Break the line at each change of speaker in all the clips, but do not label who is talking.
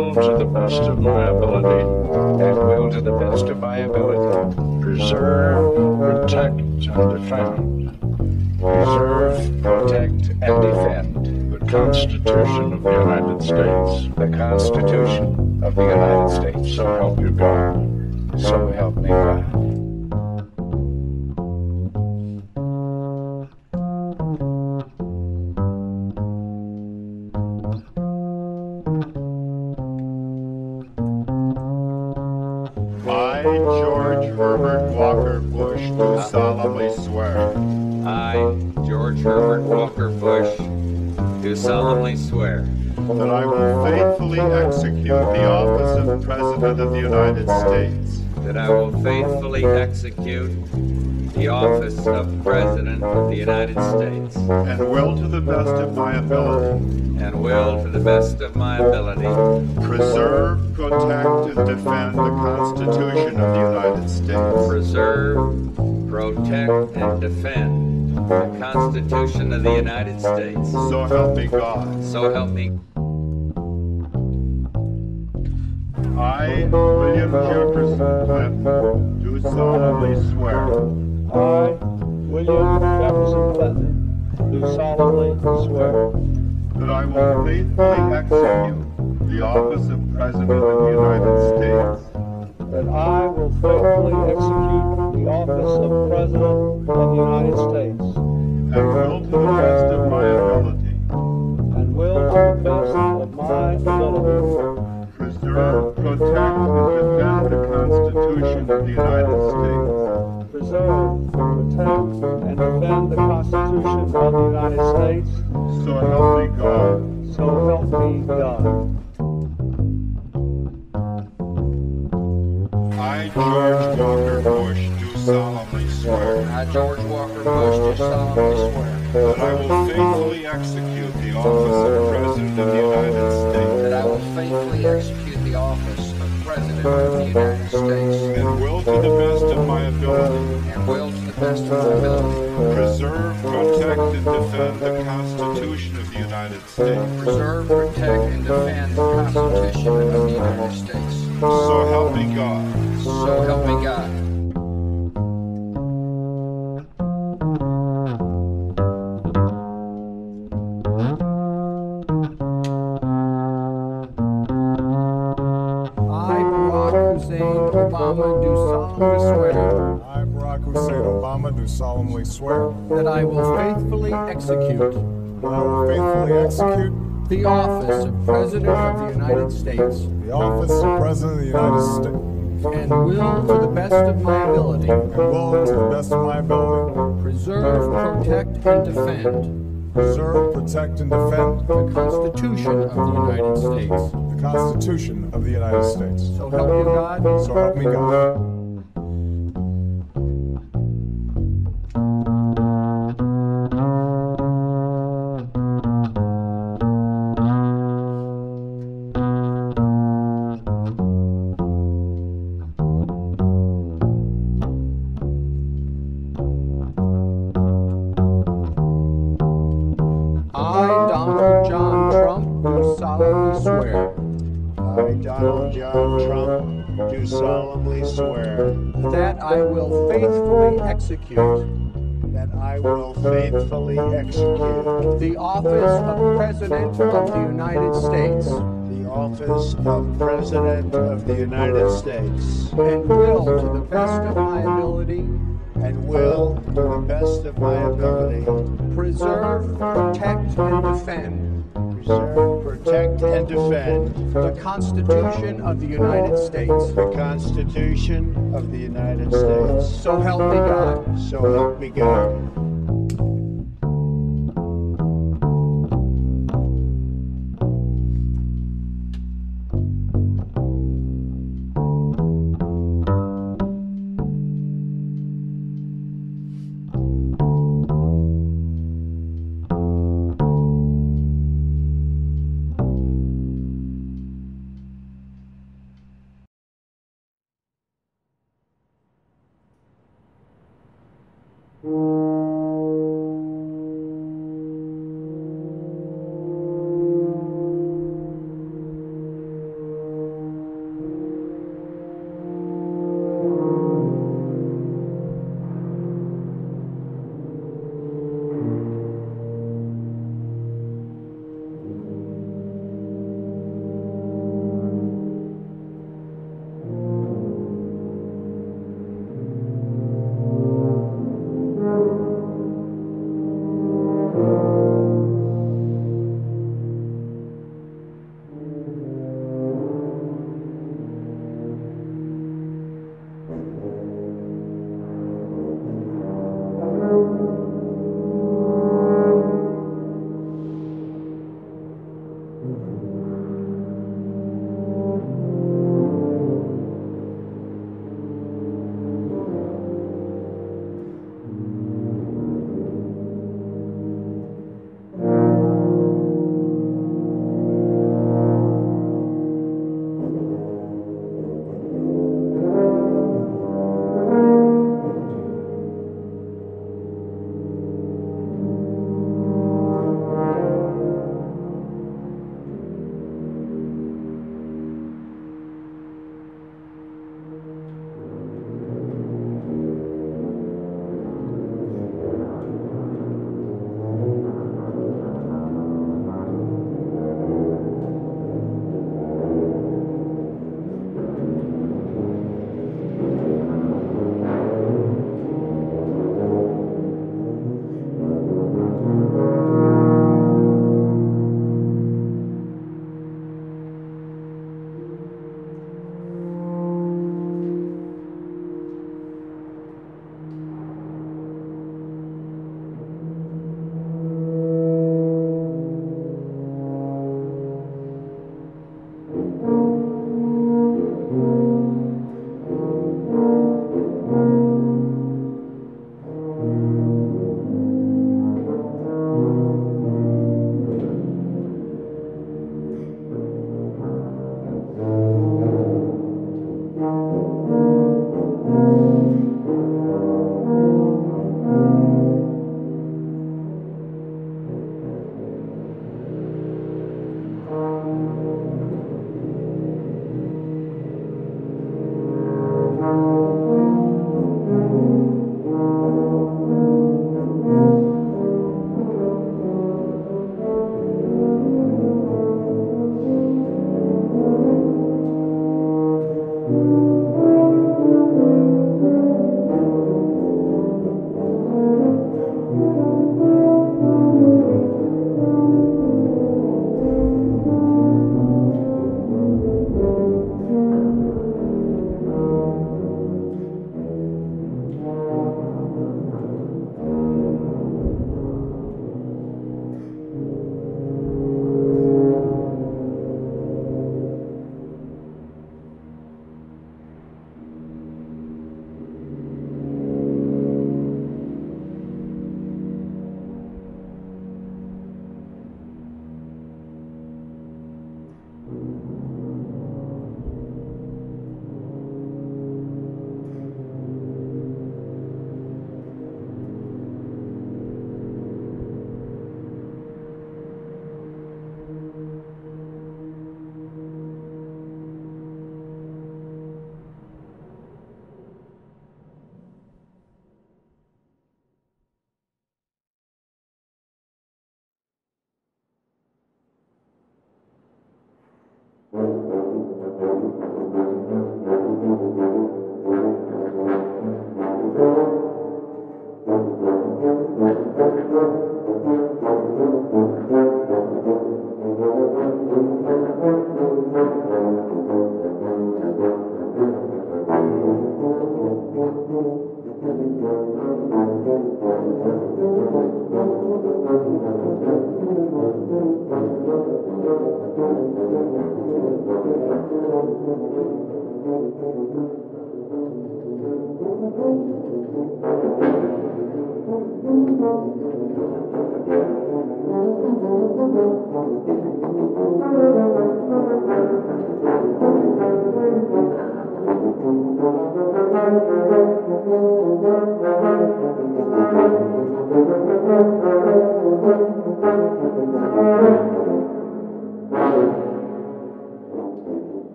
will, to the best of my ability,
and will, to the best of my ability,
preserve, protect, and defend
preserve, protect, and defend
the Constitution of the United States.
the Constitution of the United States.
So help you God.
So help me God.
President of the United States
that I will faithfully execute the office of President of the United States
and will, to the best of my ability,
and will, to the best of my ability,
preserve, protect, and defend the Constitution of the United States
preserve, protect, and defend the Constitution of the United States.
So help me God.
So help me.
William Jefferson Clinton, do solemnly swear.
I, William Jefferson Clinton, do solemnly swear.
That I will faithfully execute the office of President of the United States.
That I will faithfully execute the office of President of the United States.
And will, to the best of my ability,
and will, to the best of my ability,
protect, and defend the Constitution of the United States
preserve, protect, and defend the Constitution of the United States.
So help me God.
So help me God.
I, George Walker Bush, do solemnly swear
I, George Walker Bush, do solemnly swear
that I will faithfully execute the office of President of the United States
that I will faithfully execute the office of President of the United States
and will, to the best of my ability,
and will, to the best of my ability,
preserve, protect, and defend the Constitution of the United States.
preserve, protect, and defend the Constitution of the United States.
So help me God.
So help me God.
Do solemnly swear that I will faithfully execute
that I will faithfully execute
the office of President of the United States
the office of President of the United States
and will, to the best of my ability,
and will, to the best of my ability,
preserve, protect, and defend
preserve, protect, and defend
the Constitution of the United States.
the Constitution of the United States.
So help me God.
So help me God.
Execute the office of President of the United States
the office of President of the United States
and will, to the best of my ability,
and will, to the best of my ability,
preserve, protect, and defend
preserve, protect, and defend
the Constitution of the United States.
the Constitution of the United States.
So help me God.
So help me God.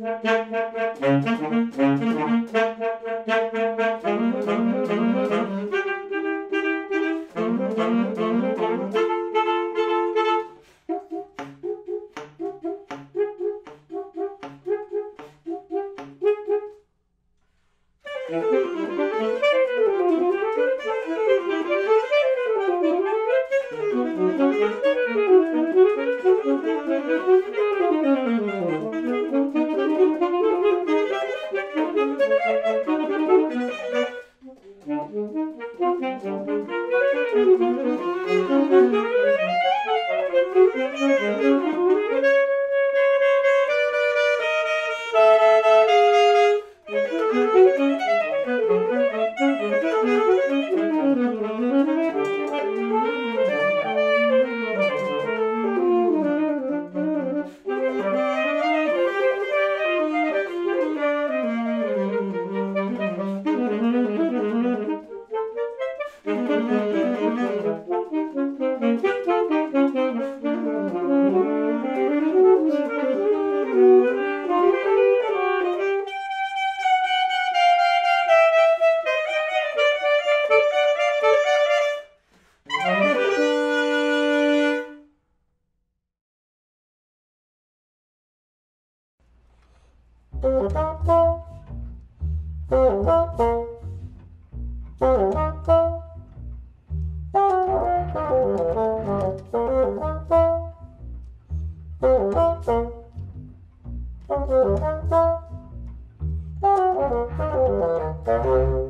Yeah, yeah. Thank you.